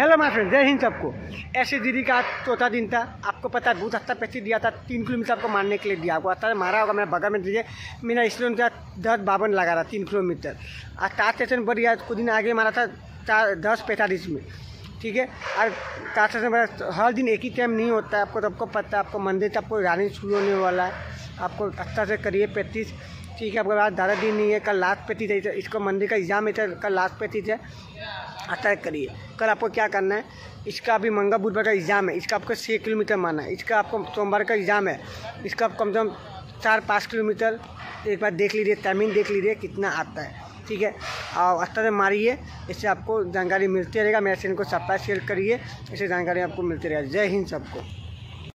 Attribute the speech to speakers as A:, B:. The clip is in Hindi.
A: हेलो माय फ्रेंड जय हिंद सबको। ऐसे दीदी का चौथा दिन था। आपको पता है बहुत अच्छा पैसे दिया था। तीन किलोमीटर आपको मारने के लिए दिया। आपको अच्छा मारा होगा मेरे बगल में दीजिए मेरा इसलिए दस बावन लगा रहा, तीन किलोमीटर। आज तार स्टेशन पर दिया कुछ दिन आगे मारा था, चार, दस, पैंतालीस में। ठीक है? और तार स्टेशन पर हर दिन एक ही टाइम नहीं होता है। आपको सबको पता है, आपको मंदिर से आपको रानी शुरू होने वाला है। आपको अच्छा से करिए प्रैक्टिस। ठीक है? आपके पास ज़्यादा दिन नहीं है, कल लास्ट पैंतीस है। इसको मंदिर का एग्ज़ाम है तो कल लास्ट पैंतीस है। अच्छा करिए। कल आपको क्या करना है? इसका अभी मंगा बुधवार का एग्ज़ाम है। इसका आपको छः किलोमीटर माना है। इसका आपको सोमवार का एग्ज़ाम है। इसका आप कम से कम चार, पाँच किलोमीटर एक बार देख लीजिए, टाइमिंग देख लीजिए कितना आता है। ठीक है? और से मारिए। इससे आपको जानकारी मिलती रहेगा। मेरे चैनल को सब्सक्राइब, शेयर करिए। इससे जानकारी आपको मिलती रहेगा। जय हिंद सबको।